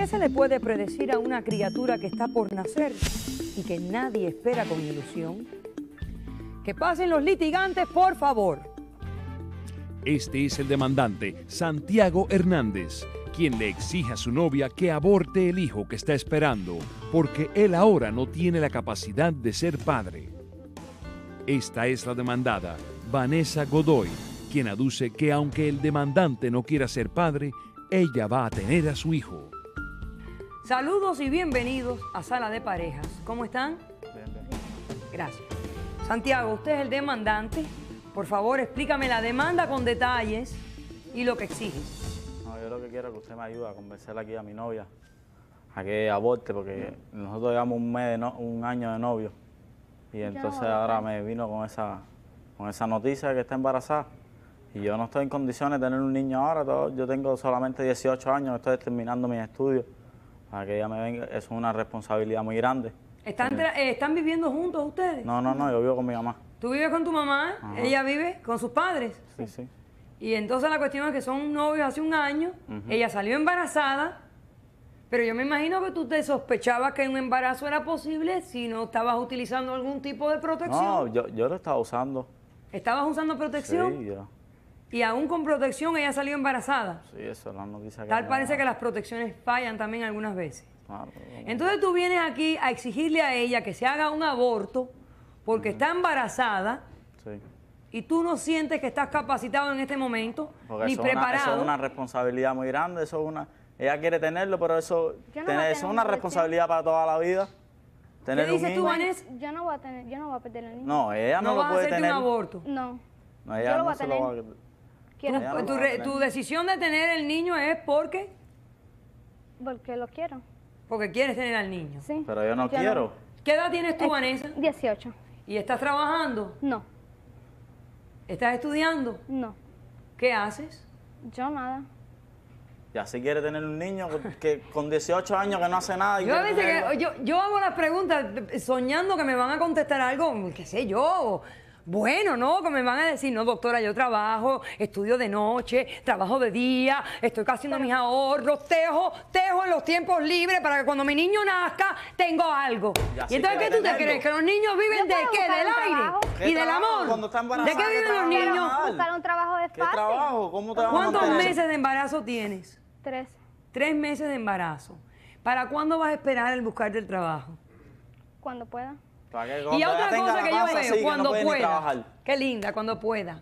¿Qué se le puede predecir a una criatura que está por nacer y que nadie espera con ilusión? Que pasen los litigantes, por favor. Este es el demandante, Santiago Hernández, quien le exige a su novia que aborte el hijo que está esperando, porque él ahora no tiene la capacidad de ser padre. Esta es la demandada, Vanessa Godoy, quien aduce que aunque el demandante no quiera ser padre, ella va a tener a su hijo. Saludos y bienvenidos a Sala de Parejas. ¿Cómo están? Gracias. Santiago, usted es el demandante. Por favor, explícame la demanda con detalles y lo que exiges. No, yo lo que quiero es que usted me ayude a convencer aquí a mi novia a que aborte, porque nosotros llevamos un mes, de no- un año de novio. Y entonces ahora me vino con esa, con esa noticia de que está embarazada. Y yo no estoy en condiciones de tener un niño ahora, todo- yo tengo solamente 18 años, estoy terminando mis estudios. Para que ella me venga, eso es una responsabilidad muy grande. ¿Están, eh, ¿Están viviendo juntos ustedes? No, no, no, yo vivo con mi mamá. ¿Tú vives con tu mamá? Ajá. ¿Ella vive con sus padres? Sí, sí. Y entonces la cuestión es que son novios hace un año, ella salió embarazada, pero yo me imagino que tú te sospechabas que un embarazo era posible si no estabas utilizando algún tipo de protección. No, yo, yo lo estaba usando. ¿Estabas usando protección? Sí, yo. Y aún con protección ella salió embarazada. Sí, eso es la noticia que Tal parece que las protecciones fallan también algunas veces. Claro. Entonces tú vienes aquí a exigirle a ella que se haga un aborto porque está embarazada Sí. y tú no sientes que estás capacitado en este momento Porque ni eso, es una, preparado. eso es una responsabilidad muy grande, eso es una... Ella quiere tenerlo, pero eso, no tener- eso es tener una responsabilidad para toda la vida. Tener un dices tú, hijo. Vanessa? Yo no voy a tener, yo no voy a perder el niño. No, ella no, no lo vas a puede hacerte tener. un aborto. No. No, ella Yo lo no voy a se lo va a... Quiero Pues tu, re- decisión de tener el niño es porque porque lo quiero. porque quieres tener al niño. Sí. Pero yo no Yo quiero. ¿Qué edad tienes tú, Vanessa? 18. ¿Y estás trabajando? No. ¿Estás estudiando? No. ¿Qué haces? Yo nada. Ya si quiere tener un niño que con 18 años que no hace nada. y Yo que, yo, yo hago las preguntas soñando que me van a contestar algo, qué sé yo. Bueno, ¿no? Que me van a decir, no, doctora, yo trabajo, estudio de noche, trabajo de día, estoy haciendo mis ahorros, tejo, tejo en los tiempos libres para que cuando mi niño nazca tengo algo. Ya, y entonces, ¿qué tú te crees? ¿Que los niños viven de qué? ¿Del aire? trabajo. ¿Qué ¿Y del trabajo? amor? Cuando ¿De qué ¿qué viven los trabajo niños? Buscar un trabajo es ¿Qué fácil. trabajo? ¿Cómo a ¿Cuántos meses de embarazo tienes? Tres. Tres meses de embarazo. ¿Para cuándo vas a esperar el buscarte el trabajo? Cuando pueda. Y otra cosa que yo veo, que cuando no pueda. Qué linda, cuando pueda.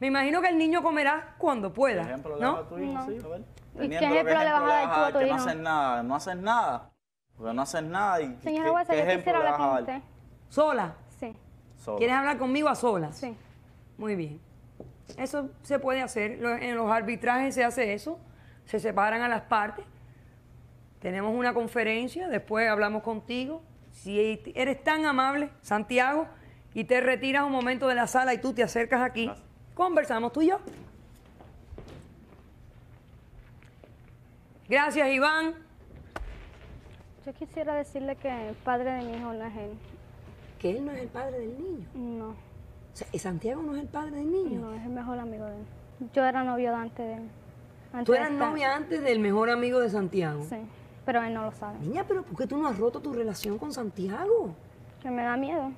Me imagino que el niño comerá cuando pueda, ¿Qué ejemplo le ¿no? a tu hijo? No. Sí, a ver. ¿Y Teniendo qué ejemplo le vas a dar tú a tu que no haces nada, no haces nada. Porque no haces nada. Y, Señora ¿qué, Huesa, qué yo quisiera le hablar con usted. Sola. Sí. ¿Quieres hablar conmigo a solas? Sí. Muy bien. Eso se puede hacer. En los arbitrajes se hace eso. Se separan a las partes. Tenemos una conferencia, después hablamos contigo. Si eres tan amable, Santiago, y te retiras un momento de la sala y tú te acercas aquí, Gracias. conversamos tú y yo. Gracias, Iván. Yo quisiera decirle que el padre de mi hijo no es él. Que él no es el padre del niño. No. O sea, Santiago no es el padre del niño. No, es el mejor amigo de él. Yo era novio de antes de él. Antes Tú eras novia antes del mejor amigo de Santiago. Sí. Pero él no lo sabe. Niña, pero ¿por qué tú no has roto tu relación con Santiago? Que me da miedo.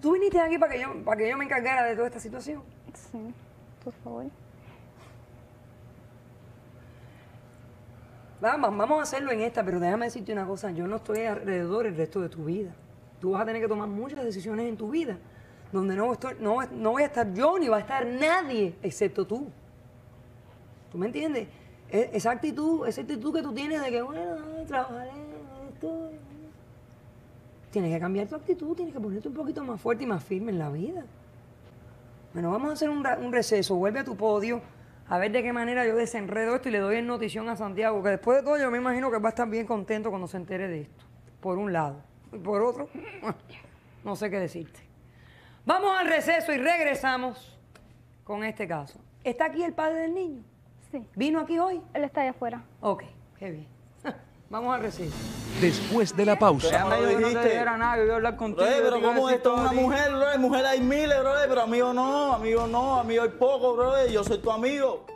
Tú viniste aquí para que yo, para que yo me encargara de toda esta situación. Sí. Por favor. Vamos, vamos a hacerlo en esta, pero déjame decirte una cosa. Yo no estoy alrededor el resto de tu vida. Tú vas a tener que tomar muchas decisiones en tu vida, donde no, estoy, no, no voy a estar yo ni va a estar nadie excepto tú. ¿Tú me entiendes? E- Esa actitud, esa actitud que tú tienes de que, bueno, trabajaré esto. Tienes que cambiar tu actitud, tienes que ponerte un poquito más fuerte y más firme en la vida. Bueno, vamos a hacer un, un receso. Vuelve a tu podio a ver de qué manera yo desenredo esto y le doy en notición a Santiago, que después de todo yo me imagino que va a estar bien contento cuando se entere de esto. Por un lado. Y por otro, no sé qué decirte. Vamos al receso y regresamos con este caso. ¿Está aquí el padre del niño? ¿Vino aquí hoy? Él está allá afuera. Ok, qué bien. Vamos a recibir. Después de la pausa. Ya me dijiste. No nada, yo a hablar contigo. Pero ¿cómo es esto? Una mujer, bro, mujer hay miles, bro, pero amigo no, amigo no, amigo hay poco, bro, yo soy tu amigo.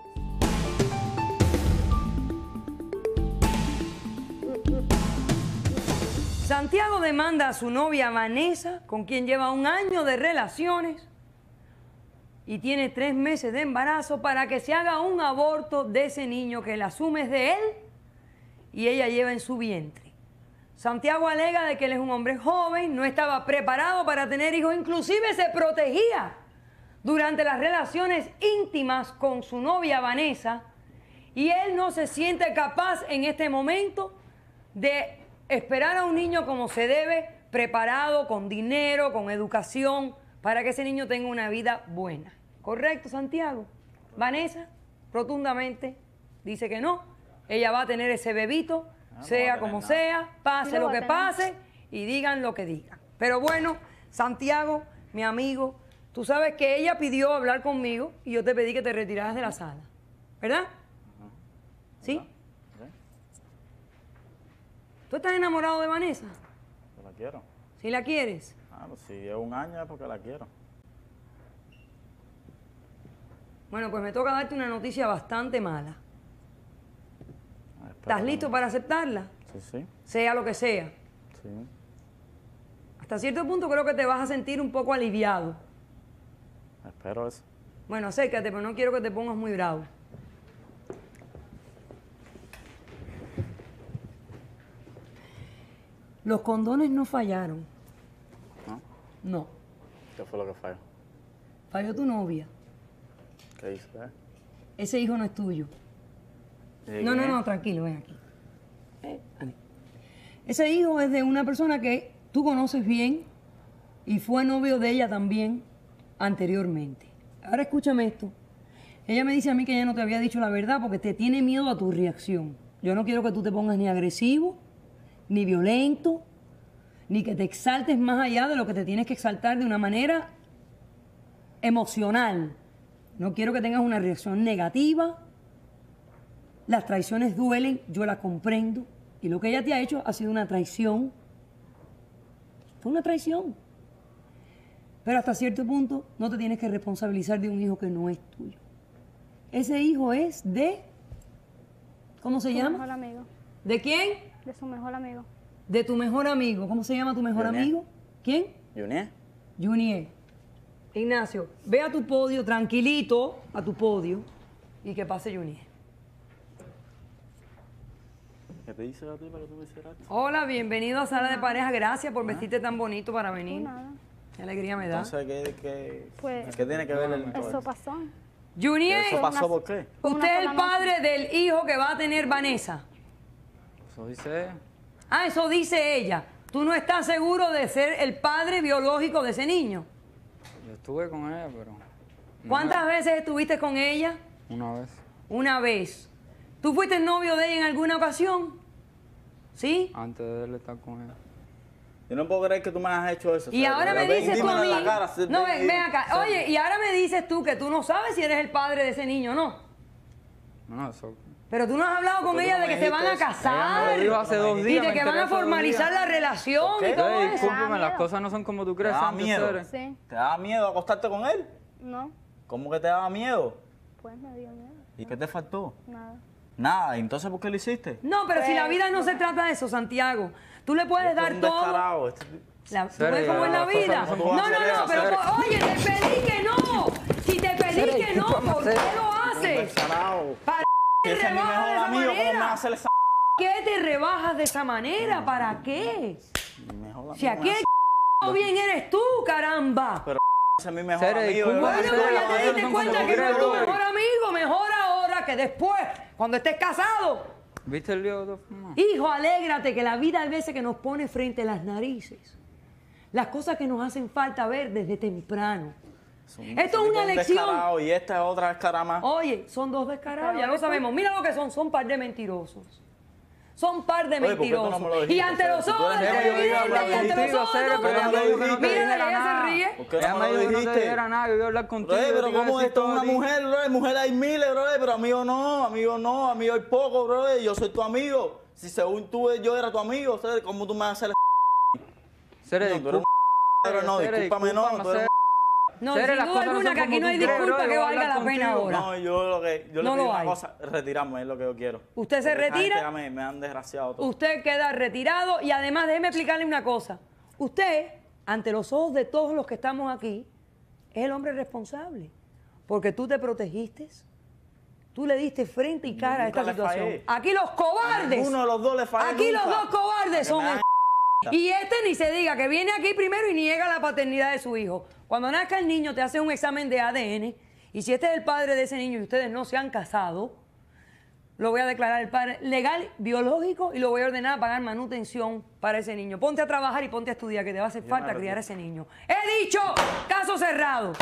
Santiago demanda a su novia Vanessa, con quien lleva un año de relaciones, y tiene tres meses de embarazo, para que se haga un aborto de ese niño que él asume de él y ella lleva en su vientre. Santiago alega de que él es un hombre joven, no estaba preparado para tener hijos, inclusive se protegía durante las relaciones íntimas con su novia Vanessa y él no se siente capaz en este momento de esperar a un niño como se debe, preparado, con dinero, con educación, para que ese niño tenga una vida buena. ¿Correcto, Santiago? Vanessa, rotundamente, dice que no. Ella va a tener ese bebito, sea como sea, pase Sí lo que pase y digan lo que digan. Pero bueno, Santiago, mi amigo, tú sabes que ella pidió hablar conmigo y yo te pedí que te retiraras de la sala. ¿Verdad? ¿Sí? ¿Tú estás enamorado de Vanessa? Yo la quiero. ¿Si la quieres? Pues si llevo un año es porque la quiero. Bueno, pues me toca darte una noticia bastante mala. Ah, ¿Estás listo para aceptarla? Sí, sí, Sea lo que sea. sí. Hasta cierto punto creo que te vas a sentir un poco aliviado. Espero eso. Bueno, acércate, pero no quiero que te pongas muy bravo. Los condones no fallaron. ¿No? ¿Qué fue lo que falló? Falló tu novia. ¿Qué hice? eh? Ese hijo no es tuyo. ¿Y de No, no, no, tranquilo, ven aquí. Eh. Ese hijo es de una persona que tú conoces bien y fue novio de ella también anteriormente. Ahora escúchame esto. Ella me dice a mí que ella no te había dicho la verdad porque te tiene miedo a tu reacción. Yo no quiero que tú te pongas ni agresivo, ni violento, ni que te exaltes más allá de lo que te tienes que exaltar de una manera emocional. No quiero que tengas una reacción negativa. Las traiciones duelen, yo las comprendo. Y lo que ella te ha hecho ha sido una traición. Fue una traición. Pero hasta cierto punto no te tienes que responsabilizar de un hijo que no es tuyo. Ese hijo es de... ¿Cómo se Su llama? mejor amigo. ¿De quién? De su mejor amigo. De tu mejor amigo. ¿Cómo se llama tu mejor amigo? ¿Quién? ¿Junior? Junior. Ignacio, ve a tu podio, tranquilito, a tu podio, y que pase Junior. ¿Qué te hice a ti para que tú me hicieras? Hola, bienvenido a Sala de Pareja. Gracias por vestirte tan bonito para venir. nada. Qué alegría me da. Entonces, ¿qué, qué, Pues- ¿qué tiene que ver el Eso pasó. Junior, ¿Eso pasó por qué? Usted es el padre del hijo que va a tener Vanessa. Eso dice. Ah, eso dice ella. ¿Tú no estás seguro de ser el padre biológico de ese niño? Yo estuve con ella, pero ¿Cuántas veces estuviste con ella? una vez. Una vez. ¿Tú fuiste novio de ella en alguna ocasión? ¿Sí? Antes de él estar con ella. Yo no puedo creer que tú me has hecho eso. Y ahora me ven, dices tú a dímelo mí. en la cara, sí, no, ven, ven, acá. Oye, y ahora me dices tú que tú no sabes si eres el padre de ese niño o no. No, no, eso. Pero tú no has hablado con ella no de que se van a. Ella me casar. hace dos Y días. de me que van a formalizar la relación y todo Ey, eso. discúlpeme, las cosas no son como tú crees, ¿Te da miedo? Sí. ¿Te daba miedo acostarte con él? No. ¿Cómo que te daba miedo? Pues me dio miedo. ¿Y qué te faltó? Nada. Nada, entonces ¿por qué lo hiciste? No, pero si la vida no se trata de eso, Santiago. Tú le puedes es dar un todo. este- La, ¿tú ves cómo es la cosas vida? no No, no, no, pero oye, te pedí que no. Si te pedí que no, ¿por qué lo haces? Descarado. ¿Para Si qué ese te es mi rebajas mejor de esa amigo, ¿cómo me vas a manera? hacer esa ¿Qué te rebajas de esa manera? ¿Para qué? Mi mejor Si aquí el bien eres tú, caramba. Pero ese es mi mejor amigo. disculpa, Bueno, no pero ya te diste cuenta que no es tu mejor amigo. Mejor ahora que después, cuando estés casado. ¿Viste el lío de? Hijo, alégrate que la vida hay veces que nos pone frente a las narices. Las cosas que nos hacen falta ver desde temprano. Es un- Esto es un una lección. Y esta es otra descarada más. Oye, son dos descarados, ya lo sabemos. Mira lo que son, son par de mentirosos. Son par de Oye, ¿por qué tú no mentirosos. me lo y dijiste, ante los ojos del televidente y ante los ojos del pero dijiste. Mira, ella se ríe. ¿Por qué Ella no me lo dijo que no te dijiste? dijera nada, que yo iba a hablar contigo. Pero ¿cómo esto es una mujer, bro? Mujer hay miles, bro, pero amigo no, amigo no, amigo hay poco, bro. Yo soy tu amigo. Si según tú yo era tu amigo. ¿cómo tú me vas a hacer No, disculpa, pero no, discúlpame, no, tú eres. No, sin duda no alguna que aquí no hay disculpa que valga la pena ahora. No, yo lo que yo le No pido lo una hay. cosa, retirarme es lo que yo quiero. Usted se Porque retira. me, me han desgraciado todo. Usted queda retirado y además déjeme explicarle una cosa. Usted, ante los ojos de todos los que estamos aquí, es el hombre responsable. Porque tú te protegiste, tú le diste frente y cara a esta situación. fallé. Aquí los cobardes. Uno de los dos le fallé Aquí los dos cobardes son Y este ni se diga que viene aquí primero y niega la paternidad de su hijo. Cuando nazca el niño te hace un examen de ADN y si este es el padre de ese niño y ustedes no se han casado, lo voy a declarar el padre legal, biológico y lo voy a ordenar a pagar manutención para ese niño. Ponte a trabajar y ponte a estudiar que te va a hacer falta criar a ese niño. He dicho, caso cerrado.